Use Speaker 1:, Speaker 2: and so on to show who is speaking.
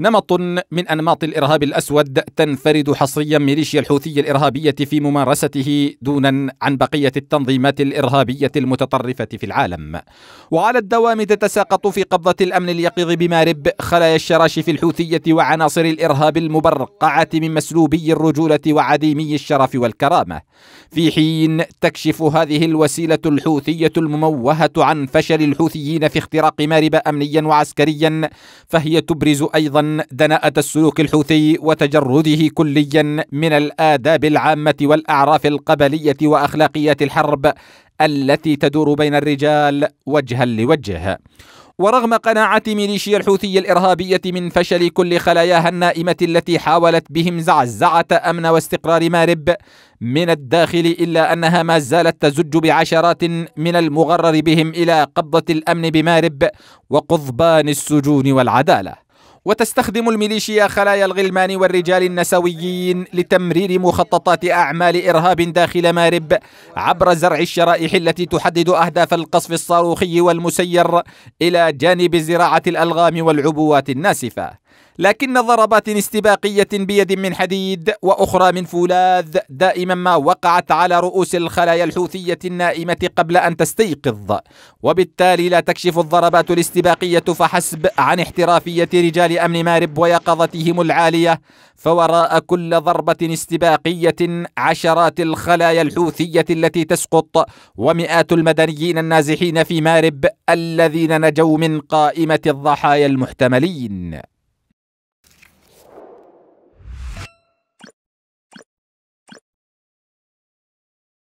Speaker 1: نمط من أنماط الإرهاب الأسود تنفرد حصريا ميليشيا الحوثي الإرهابية في ممارسته دونا عن بقية التنظيمات الإرهابية المتطرفة في العالم. وعلى الدوام تتساقط في قبضة الأمن اليقظ بمارب خلايا الشراشف الحوثية وعناصر الإرهاب المبرقعة من مسلوبي الرجولة وعديمي الشرف والكرامة. في حين تكشف هذه الوسيلة الحوثية المموهة عن فشل الحوثيين في اختراق مارب امنيا وعسكريا فهي تبرز أيضا دناءة السلوك الحوثي وتجرده كليا من الآداب العامة والأعراف القبلية وأخلاقيات الحرب التي تدور بين الرجال وجها لوجه. ورغم قناعة ميليشيا الحوثي الإرهابية من فشل كل خلاياها النائمة التي حاولت بهم زعزعة أمن واستقرار مارب من الداخل إلا أنها ما زالت تزج بعشرات من المغرر بهم إلى قبضة الأمن بمارب وقضبان السجون والعدالة. وتستخدم الميليشيا خلايا الغلمان والرجال النسويين لتمرير مخططات أعمال إرهاب داخل مارب عبر زرع الشرائح التي تحدد أهداف القصف الصاروخي والمسير إلى جانب زراعة الألغام والعبوات الناسفة. لكن ضربات استباقية بيد من حديد وأخرى من فولاذ دائما ما وقعت على رؤوس الخلايا الحوثية النائمة قبل أن تستيقظ. وبالتالي لا تكشف الضربات الاستباقية فحسب عن احترافية رجال أمن مارب ويقظتهم العالية فوراء كل ضربة استباقية عشرات الخلايا الحوثية التي تسقط ومئات المدنيين النازحين في مارب الذين نجوا من قائمة الضحايا المحتملين.